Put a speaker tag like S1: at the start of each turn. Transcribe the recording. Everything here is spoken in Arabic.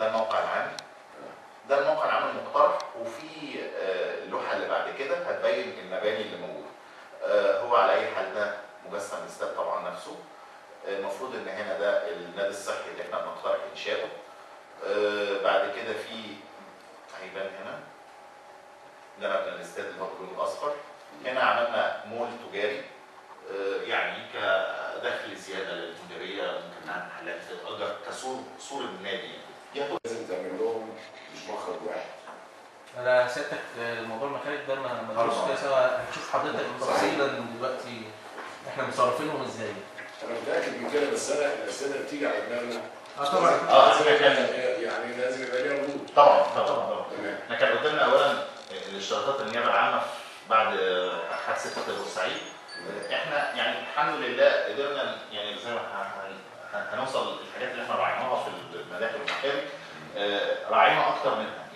S1: ده الموقع العام. ده الموقع العام المقترح وفي آه، اللوحه اللي بعد كده هتبين المباني اللي موجودة. آه، هو على أي حال ده مجسم الاستاد طبعا نفسه. آه، المفروض إن هنا ده النادي الصحي اللي إحنا بنقترح إنشاؤه. بعد كده في هيبان هنا. ده مبنى الاستاد اللي هو باللون الأصفر. هنا عملنا مول تجاري. يعني كدخل زيادة للمديريه ممكن محلات تتاجر كسور سور النادي. يعني
S2: أنا سيادتك الموضوع المخارج ده ما. نقولش كده سوا هنشوف حضرتك تفصيلا دلوقتي إحنا مصرفينهم إزاي.
S3: أنا متاكد من كده بس أنا الاسئله بتيجي على دماغنا.
S2: آه طبعا. آه إحنا
S3: كان يعني لازم يبقى ليها ردود
S1: طبعا طبعا طبعا. إحنا كان قدامنا اولا الاشتراطات النيابة العامة بعد حادثة بورسعيد إحنا يعني الحمد لله قدرنا يعني زي ما هنوصل الحاجات اللي إحنا راعيناها في المداخل والمحارم آه، راعينا أكتر منها.